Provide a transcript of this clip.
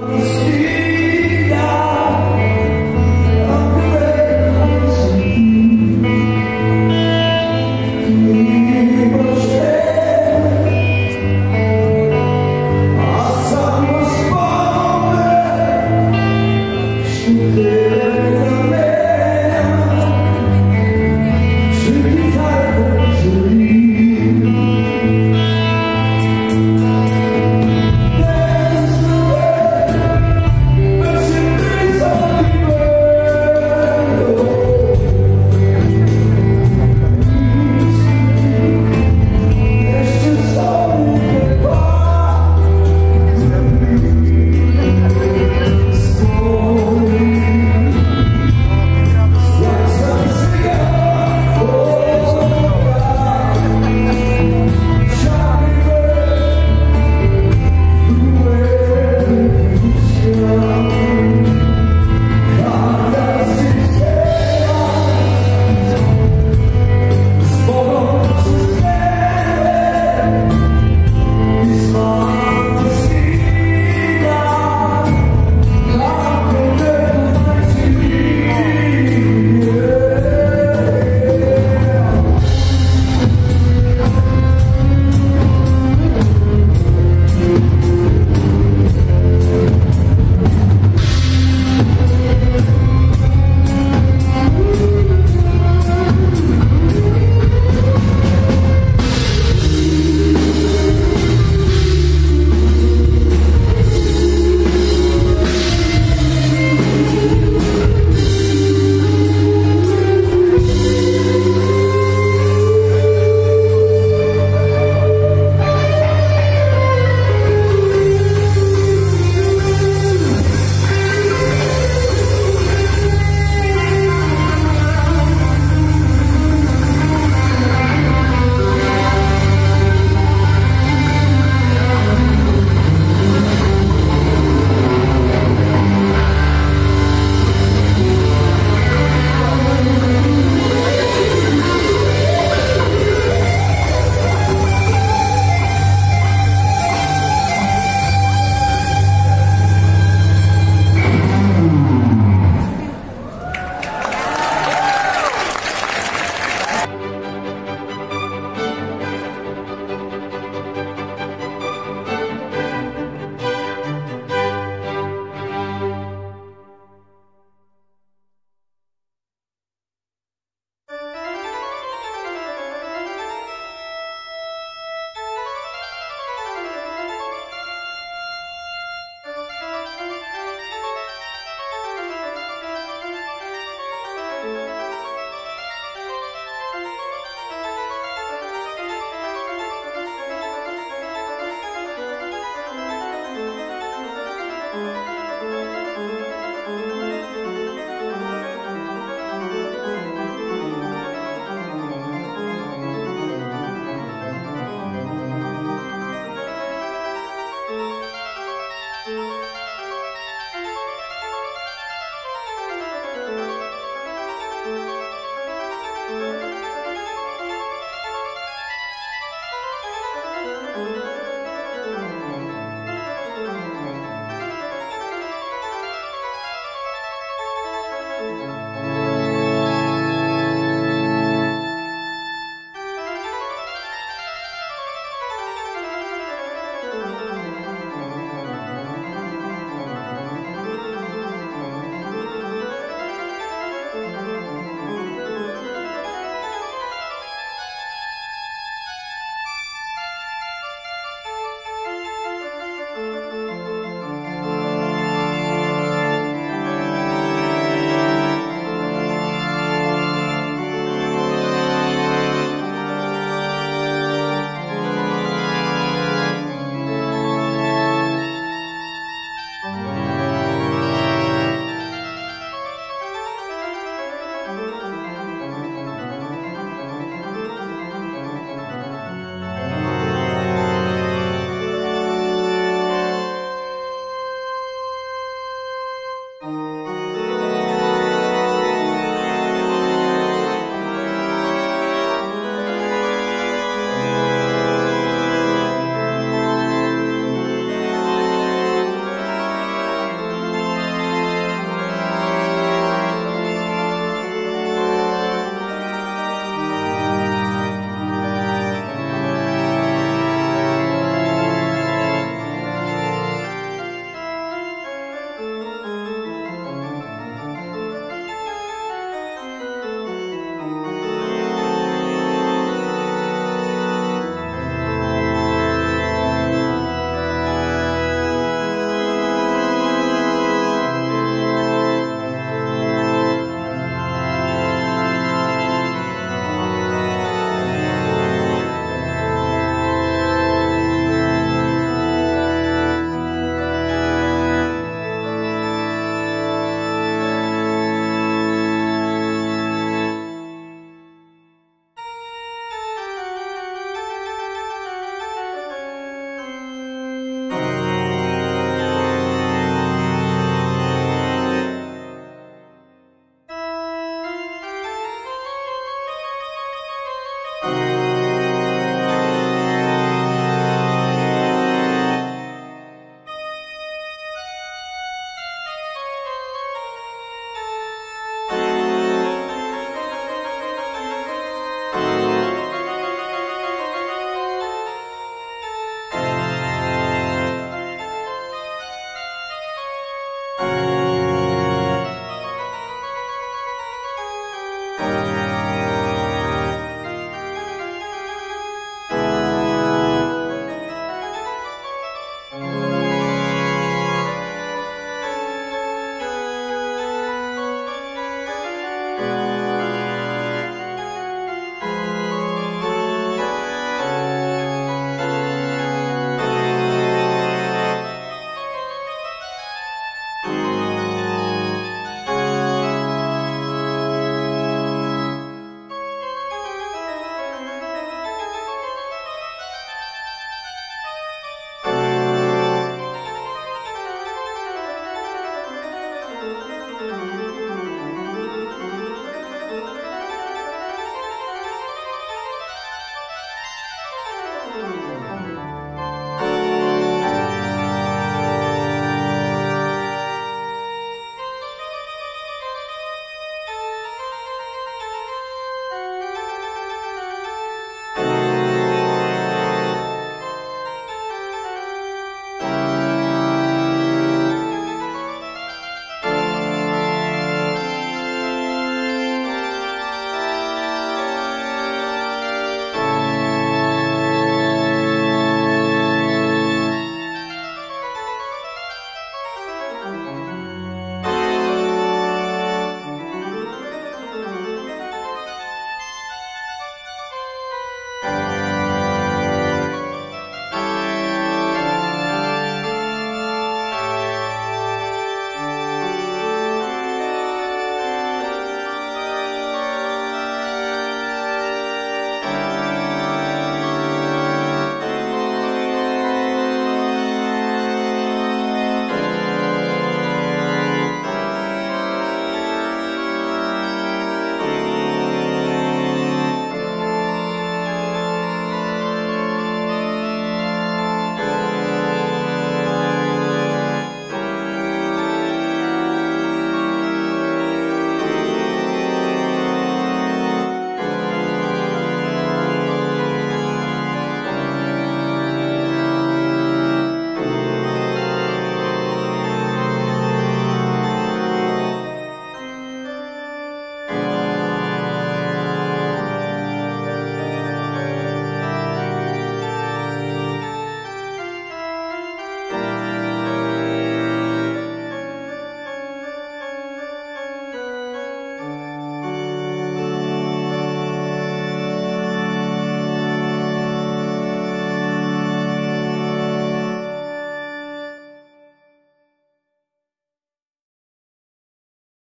Steve.